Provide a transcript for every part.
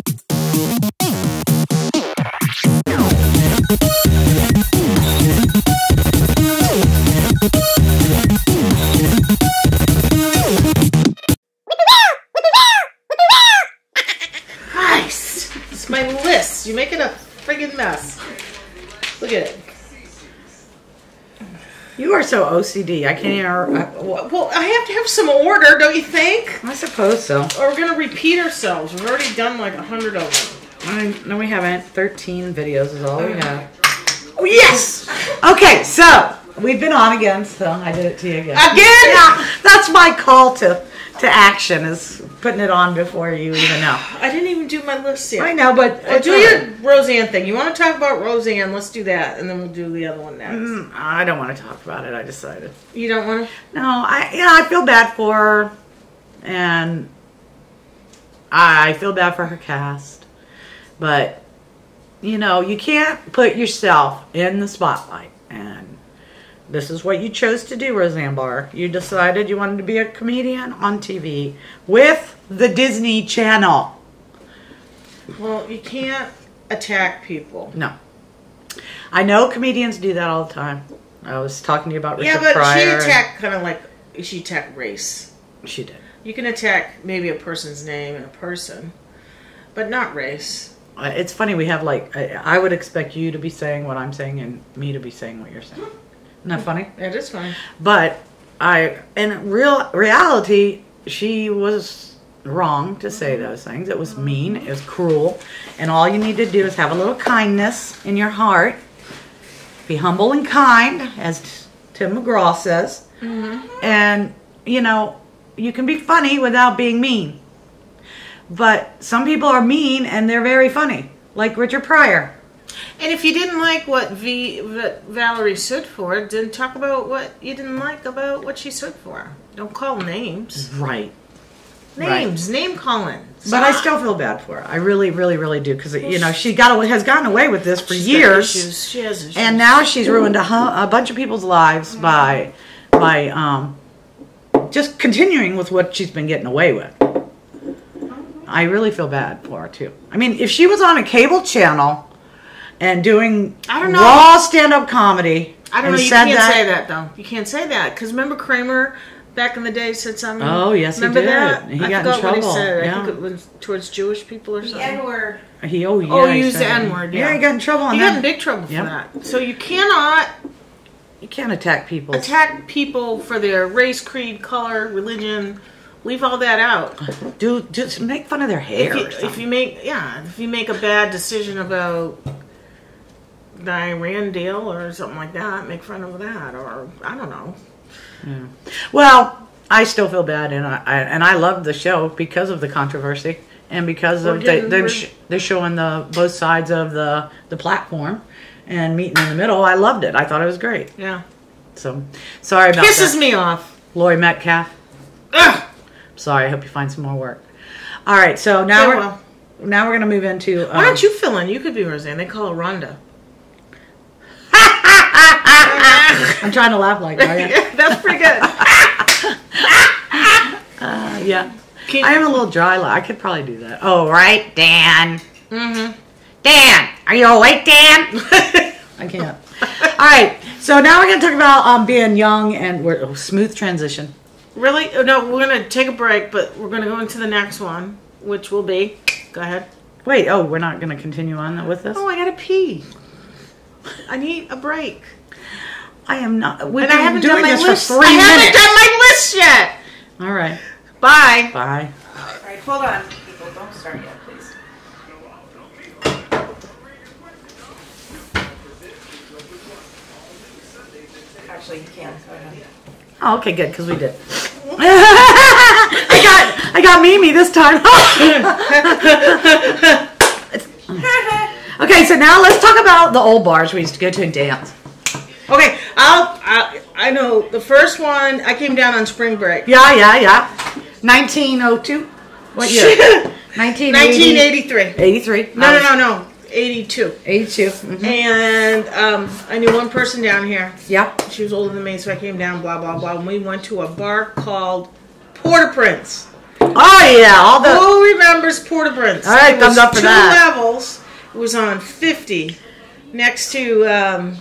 Thank you. So OCD. I can't even. I, Well, I have to have some order, don't you think? I suppose so. Or we're gonna repeat ourselves. We've already done like a hundred of them. I, no, we haven't. 13 videos is all we have. Oh, yes! Okay, so we've been on again, so I did it to you again. Again? Yeah, that's my call to, to action is putting it on before you even know. I didn't even do my list yet. I know, but Well, do your. Roseanne thing. You want to talk about Roseanne? Let's do that, and then we'll do the other one next. Mm, I don't want to talk about it. I decided. You don't want to? No, I know I feel bad for her, and I feel bad for her cast, but you know you can't put yourself in the spotlight, and this is what you chose to do, Roseanne Barr. You decided you wanted to be a comedian on TV with the Disney Channel. Well, you can't attack people. No, I know comedians do that all the time. I was talking to you about Richard yeah, but Pryor. she attacked kind of like she attacked race. She did. You can attack maybe a person's name and a person, but not race. Uh, It's funny we have like I, I would expect you to be saying what I'm saying and me to be saying what you're saying. That funny? It is funny. But I, in real reality, she was wrong to say mm-hmm. those things. It was mean. It was cruel. And all you need to do is have a little kindness in your heart. Be humble and kind, as Tim McGraw says. Mm-hmm. And you know, you can be funny without being mean. But some people are mean and they're very funny, like Richard Pryor. And if you didn't like what v, Valerie stood for, then talk about what you didn't like about what she stood for. Don't call names. Right. Right. Names, name calling. But I still feel bad for her. I really, really, really do because you know she got has gotten away with this for years, She has issues. and now she's ruined a, a bunch of people's lives by by um, just continuing with what she's been getting away with. I really feel bad for her too. I mean, if she was on a cable channel and doing I don't know. raw stand up comedy, I don't and know. You said can't say that though. You can't say that because remember Kramer back in the day said something. Oh, yes, he remember did. that? He I got in forgot what he trouble. said. I think it was towards Jewish people or something. The something. N word. He oh yeah. Oh, he he used the N word. Yeah, Yeah, he got in trouble on He that. got in big trouble for that. So you cannot You can't attack people. attack people for their race, creed, color, religion. Leave all that out. Do just make fun of their hair. If you, or if you make yeah, if you make a bad decision about the Iran deal or something like that, make fun of that, or I don't know. well, I still feel bad, and I, I and I love the show because of the controversy and because of the, them we're- sh- they're showing the both sides of the the platform and meeting in the middle. I loved it. I thought it was great. Yeah, So sorry about pisses that. me off. Laurie Metcalf. Ugh. Sorry. I hope you find some more work. All right. So now Yeah, we're well. now we're gonna move into. Why um, don't you fill in? You could be Roseanne. They call her Rhonda. I'm trying to laugh like that. Yeah, That's pretty good. Uh, yeah. Can- I am a little dry. I could probably do that. Oh, right, Dan. Mm-hmm. Dan, are you awake, Dan? I can't. All right. So now we're going to talk about um, being young and we're oh, smooth transition. Really? Oh, No, we're gonna take a break, but we're gonna go into the next one, which will be. Go ahead. Wait. Oh, we're not going to continue on with this. Oh, I gotta pee. I need a break. I am not. We've And I been haven't doing done my this list. for three I haven't done my list yet. All right. Bye. Bye. All right, hold on, people. Don't start yet, please. Actually, you can. Go ahead. Oh, okay, good because we did. I got I got Mimi this time. okay, so now let's talk about the old bars we used to go to and dance. Okay, I'll. I, I know the first one. I came down on spring break. Yeah, yeah, yeah. 1902. What year? 1980 1983. 83. No, no, no, no. 82. 82. mhm. And um, I knew one person down here. Yeah. She was older than me, so I came down. Blah blah blah. And we went to a bar called Port-au-Prince. Oh, Oh yeah, all the Who remembers Port-au-Prince? All right, thumbs up for two that. levels. It was on 50 next to um,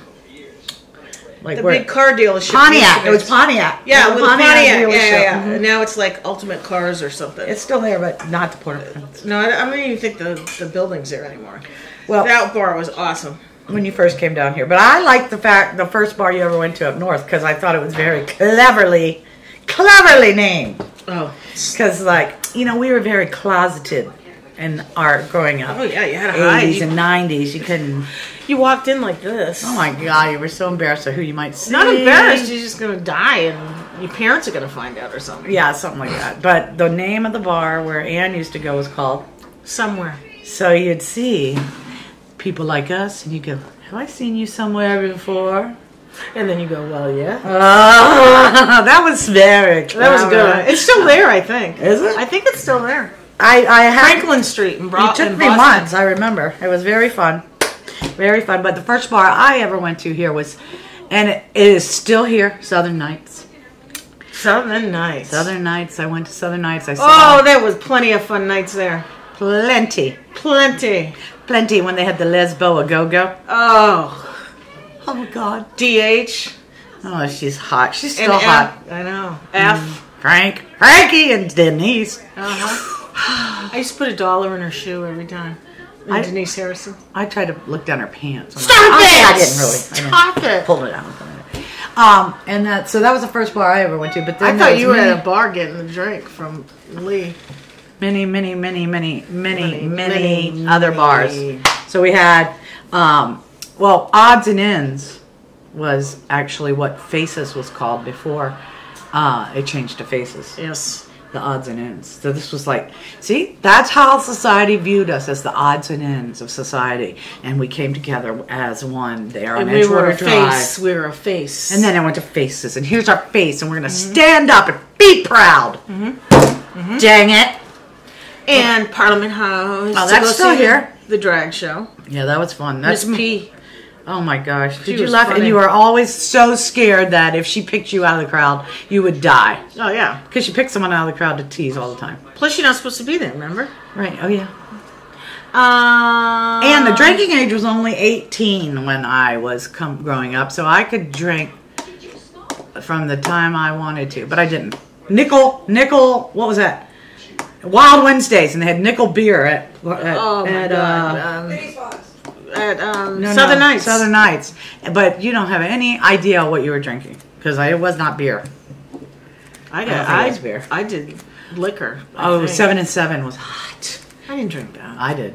like the where- big car dealership. Pontiac. It was. Pontiac. Yeah, with Pontiac. Pontiac. Yeah, yeah, yeah. Mhm. Now it's like Ultimate Cars or something. It's still there, but not the Port of no, I, I don't even think the, the building's there anymore. Well, that bar was awesome. when you first came down here, but I liked the fact the first bar you ever went to up north because I thought it was very cleverly, cleverly named. Oh, Because like you know we were very closeted in our growing up. oh yeah, you had hide. Eighties You, and nineties, you couldn't. You walked in like this. Oh my god, you were so embarrassed of who you might see. Not embarrassed. You're just gonna die, and your parents are gonna find out or something. Yeah, something like that. But the name of the bar where Anne used to go was called. Somewhere. So you'd see people like us, and you go, "Have I seen you somewhere before?" And then you go, well, yeah. Oh, that was very. That was good. It's still there, I think. Is it? I think it's still there. I I had Franklin Street in, Bro- You took me Boston. once. I remember. It was very fun, very fun. But the first bar I ever went to here was, and it is still here. Southern Nights. Southern Nights. Southern Nights. I went to Southern Nights. I saw Oh, there was plenty of fun nights there. plenty, Plenty. plenty when they had the Lesbo a go go. Oh, Oh my God. DH. Oh, she's hot. She's still F. hot. I know. F. Frank, Frankie, and Denise. Uh-huh. I used to put a dollar in her shoe every time. And I- Denise Harrison. I tried to look down her pants. I'm Stop like, it! I didn't really. I Stop it! pull it out. Um, and that so that was the first bar I ever went to. But then I thought you were many, at a bar getting a drink from Lee. many, many, many, many, many, Many, many, many, other bars. So we had, um, well, odds and ends was actually what Faces was called before uh, it changed to Faces. Yes. The odds and ends. So this was like, see, that's how society viewed us as the odds and ends of society, and we came together as one there on And we were a Drive. face. We were a face. And then I went to faces, and here's our face, and we're gonna Mm-hmm. stand up and be proud. Dang it! and Parliament House. Oh, that's still here. The drag show. Yeah, that was fun. That's Miss P. Oh my gosh! Did you laugh? And you were always so scared that if she picked you out of the crowd, you would die Oh yeah. because she picked someone out of the crowd to tease all the time. Plus, you're not supposed to be there. Remember? Right? Oh yeah. Um, And the drinking age was only 18 when I was growing up, so I could drink from the time I wanted to, but I didn't. Nickel, nickel, what was that? Wild Wednesdays, and they had nickel beer at, at, Oh my at, god. uh, um, at um, no, Southern no, Nights. Southern Nights. But you don't have any idea what you were drinking because it was not beer. I I did. I, beer. I did liquor. I Oh, think. seven and seven was hot. I didn't drink that. I did.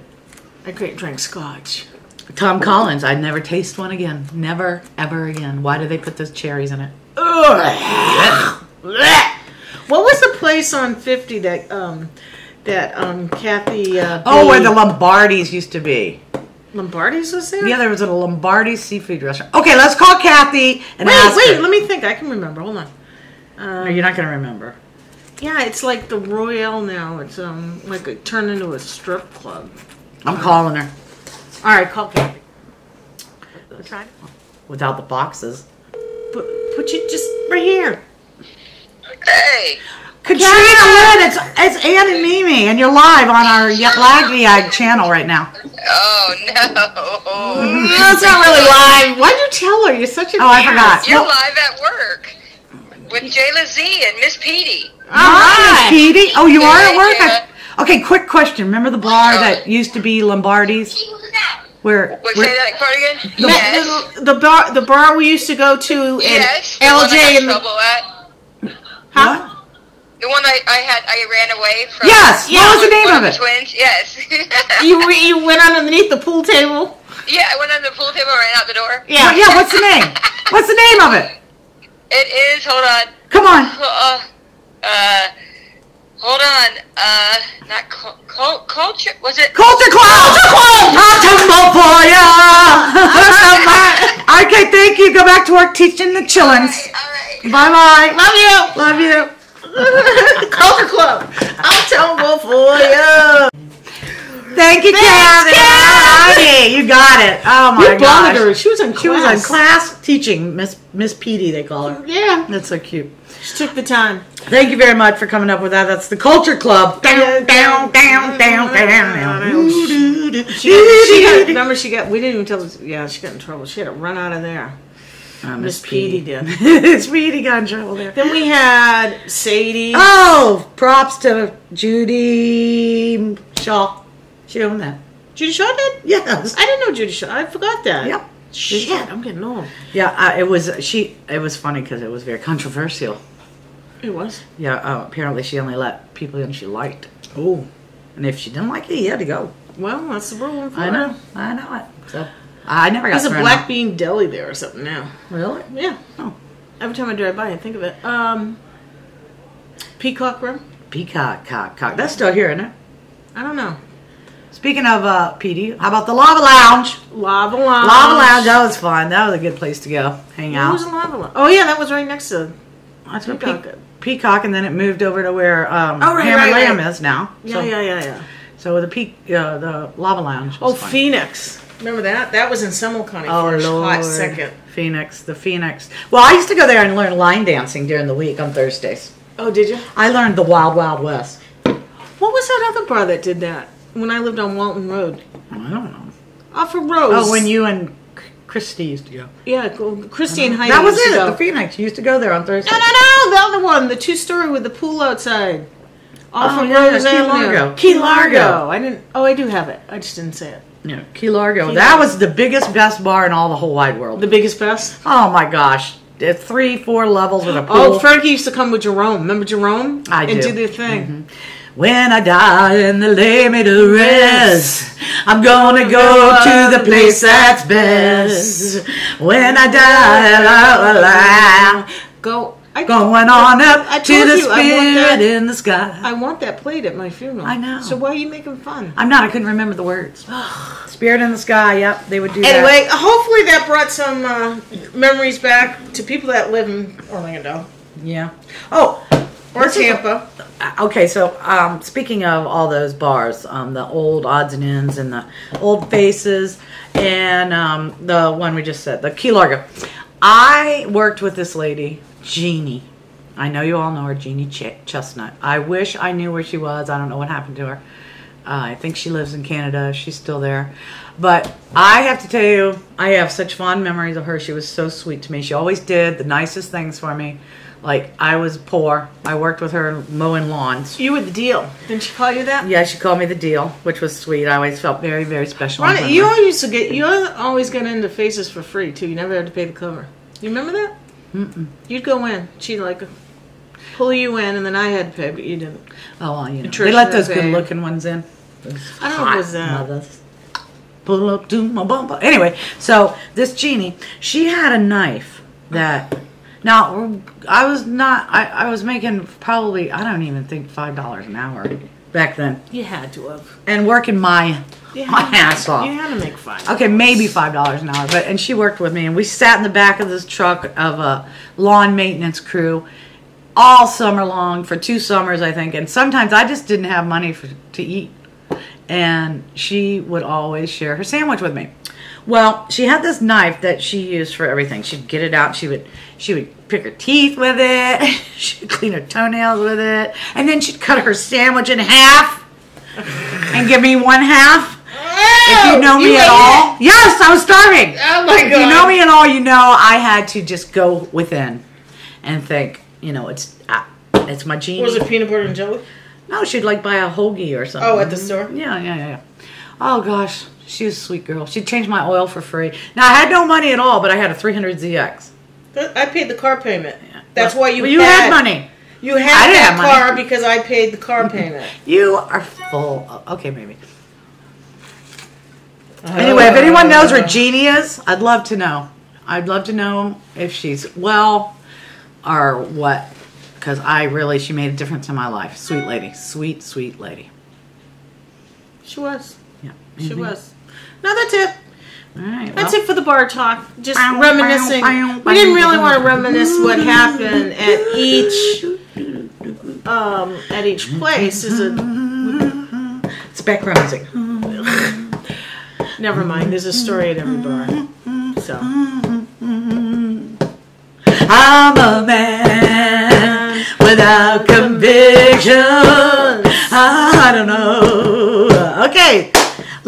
I drank drank scotch. Tom Collins, I'd never taste one again. Never, ever again. Why do they put those cherries in it? What was the place on 50 that um that um Kathy uh, Oh, where the Lombardis used to be. Lombardi's was there? Yeah, there was a Lombardi seafood restaurant. Okay, let's call Kathy and Wait, ask wait, her. let me think. I can remember. Hold on. No, you're not going to remember. Yeah, it's like the Royale now. It's um like it turned into a strip club. I'm calling her All right, call Kathy. Try. without the boxes. Put, put you just right here. Hey, Katrina Lynn, it's it's Ann and Mimi, and you're live on our Ye- LagYag channel right now. oh no, That's not really live. Why'd you tell her? You're such a Oh, I forgot. you're No. live at work with Jayla Z and Miss Petey. All right. Petey. Oh, you are at work. yeah. I- okay, quick question. Remember the bar that used to be Lombardi's, where? What where- say that part again? The, yes. the, the bar, the bar we used to go to, and yes. The one I LJ got and the, trouble at. huh? The one I, I had I ran away from. Yes. Yeah, what was the name of it? Twins. Yes. You you went underneath the pool table. yeah, I went on the pool table and ran out the door. Yeah, Yeah. What's the name? What's the name of it? It is. Hold on. Come on. Uh, uh, hold on. Uh, not cul- cul- culture. Was it? Culture Club! Culture Club! I'll tumble for ya! okay, thank you. Go back to work teaching the chillins. All right. Bye bye. Love you. Love you. Culture Club. I'll tumble for you. Thank you, Thanks, Kathy. Hey, you got it. Oh my You bothered gosh. her. She was in class. She was in class teaching Miss Miss Petey. They call her. Yeah. That's so cute. She took the time. Thank you very much for coming up with that. That's the Culture Club. Down, down, down, down, down. She got, she got, remember, she got, we didn't even tell yeah, she got in trouble. She had to run out of there. Uh, Miss Petey did. Miss Petey got in trouble there. Then we had Sadie. Oh, props to Judy Shaw. She owned that. Judy Shaw did? Yes. I didn't know Judy Shaw. I forgot that. Yep. Shit, I'm getting old. Yeah, uh, it was she. It was funny because it was very controversial. It was. Yeah, uh, apparently she only let people in she liked, Oh. and if she didn't like it, you had to go. Well, that's the rule I know, I know it. So I never got There's a black bean deli there or something now. Really? Yeah. Oh. Every time I drive by, I think of it. Um, Peacock Room? Peacock, cock, cock. That's still here, isn't it? I don't know. Speaking of uh, Petey, how about the Lava Lounge? Lava Lounge. Lava Lounge, that was fun. That was a good place to go hang What was out. the Lava Lounge? Oh, yeah, that was right next to. That's where Peacock. Peacock, Peacock, and then it moved over to where um, Oh, right, Hammer right, Lamb right. is now. Yeah, so, yeah, yeah, yeah. So the peak, uh, the Lava Lounge. Was Oh, fun. Phoenix. Remember that? That was in County Oh for a Lord, hot second. Phoenix, the Phoenix. Well, I used to go there and learn line dancing during the week on Thursdays. Oh, did you? I learned the Wild Wild West. What was that other bar that did that when I lived on Walton Road? I don't know. Off of Rose. Oh, when you and Christy used to go. Yeah, Christy and Heidi. that was it. The Phoenix. You used to go there on Thursdays. No, no, no, the other one, the two story with the pool outside. Off Oh, of yeah, Rose Key. Largo. Key. Largo. I didn't. Oh, I do have it. I just didn't say it. Yeah, Key Largo. Key that Largo. was the biggest, best bar in all the whole wide world. The biggest best. oh my gosh, three, four levels with a oh, pool. Oh, Frankie used to come with Jerome. Remember Jerome? I do. and do. their thing. Mm-hmm. When I die and they lay me to rest, I'm gonna go to the place that's best. When I die, la la la, Go. I going on up I to told the you, spirit that- in the sky. I want that played at my funeral. I know. So why are you making fun? I'm not. I couldn't remember the words. Spirit in the sky. Yep, they would do that. Anyway, hopefully that brought some uh, memories back to people that live in Orlando Yeah. Oh, or This is- Tampa. Okay, so um, speaking of all those bars, um, the old odds and ends and the old faces, and um, the one we just said, the Key Largo. I worked with this lady, Jeannie. I know you all know her, Jeannie Ch- Chestnut. I wish I knew where she was. I don't know what happened to her. Uh, I think she lives in Canada. She's still there. But I have to tell you, I have such fond memories of her. She was so sweet to me. She always did the nicest things for me. Like, I was poor. I worked with her mowing lawns. You were the deal. Didn't she call you that? Yeah, she called me the deal, which was sweet. I always felt very, very special. Ronnie, you always used to get. You always got into faces for free too. You never had to pay the cover. You remember that? Mm-mm. You'd go in. She'd like pull you in, and then I had to pay, but you didn't. Oh, well, you know. Trish They let those good looking ones in. I don't know if it hot was that. mothers. Pull up to my bumper. Anyway, so this Jeannie, she had a knife that. Now, I was not. I, I was making probably. I don't even think five dollars an hour back then, You had to have. and working my You my had- ass off. You had to make fun. Okay, maybe five dollars an hour, but and she worked with me, and we sat in the back of this truck of a lawn maintenance crew all summer long for two summers, I think. And sometimes I just didn't have money for, to eat, and she would always share her sandwich with me. Well, she had this knife that she used for everything. She'd get it out. She would she would pick her teeth with it. She'd clean her toenails with it, and then she'd cut her sandwich in half and give me one half. If you know me You at all, yes, I was starving. Oh my If you know me at all, you know I had to just go within and think, you know, it's uh, it's my genie. Was it peanut butter and jelly? No, she'd like buy a hoagie or something. Oh, at the store? Yeah, yeah, yeah. yeah. Oh gosh, she was a sweet girl. She changed my oil for free. Now I had no money at all, but I had a 300 ZX. I paid the car payment. That's why you Well, you had, had money. You had that have money. car because I paid the car payment. You are full. Of, okay, maybe. Anyway, if anyone knows where oh. Jeannie is, I'd love to know. I'd love to know if she's well or what. Because I really, she made a difference in my life. Sweet lady. Sweet, sweet lady. She was. She Mhm. was. No, that's it. All right. That's it for the bar talk. Just Bow, reminiscing. bow, bow, we didn't really want to reminisce what happened at each um, at each place. Is a It's background music. never mind. There's a story at every bar. So I'm a man without conviction.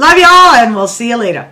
Love you all, and we'll see you later.